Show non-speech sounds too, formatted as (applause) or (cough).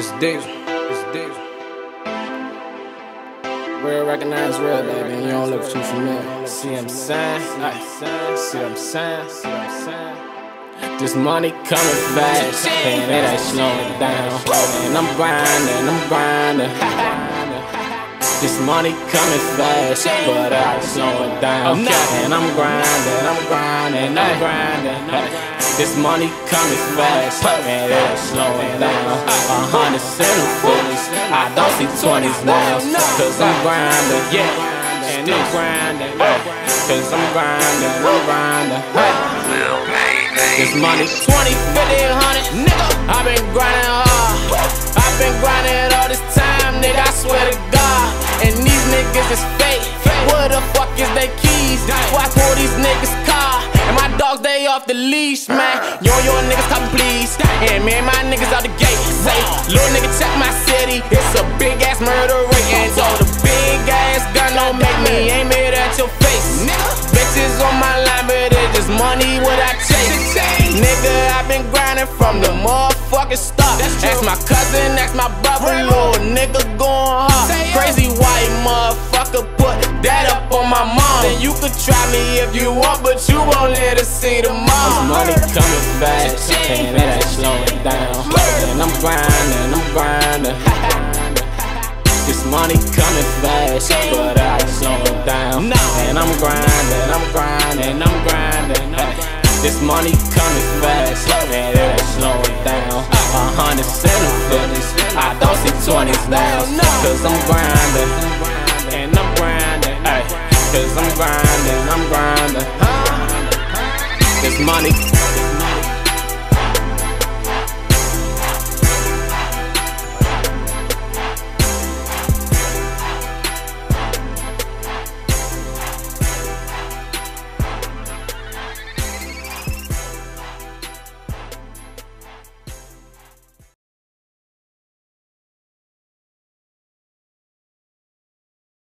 It's Diesell. It's Diesell. Real recognize real, baby. You don't look too familiar. See what I'm saying? Ay, See what I'm saying? See what I'm saying? This money coming fast, and it ain't slowing down. And I'm grinding, I'm grinding. This money coming fast, but I ain't slowing down. And I'm grinding, I'm grinding, I'm grinding, I'm grinding. This money coming fast, and it ain't slowing down. A hundred cent I don't see twenties now. Cause I'm grinding, yeah, and I'm grinding. Cause I'm grinding, I'm grinding. This money 20, 50, 100, nigga. I've been grinding hard. I've been grinding all this time, nigga. I swear to God. And these niggas is fake. Where the fuck is they keys? Why pull these niggas they off the leash, man. Yo, yo, niggas come please. And me and my niggas out the gate. Say, little nigga, check my city. It's a big ass murder rate. And so the big ass gun don't make me aim it at your face. Bitches on my line, but it's just money what I chase. Nigga, I've been grinding from the motherfucking start. Ask my cousin, ask my brother, little nigga going Then you could try me if you want, but you won't let us see the mom. Money coming fast, and it ain't slowing down. And I'm grinding, I'm grinding. (laughs) This money coming fast, but I ain't slowing down. And I'm grinding, I'm grinding, I'm grinding. This money coming fast, and it ain't slowing down. Uh. A hundred cent I don't see twenties now. Cause I'm grinding, Cause I'm grinding, I'm grinding. This money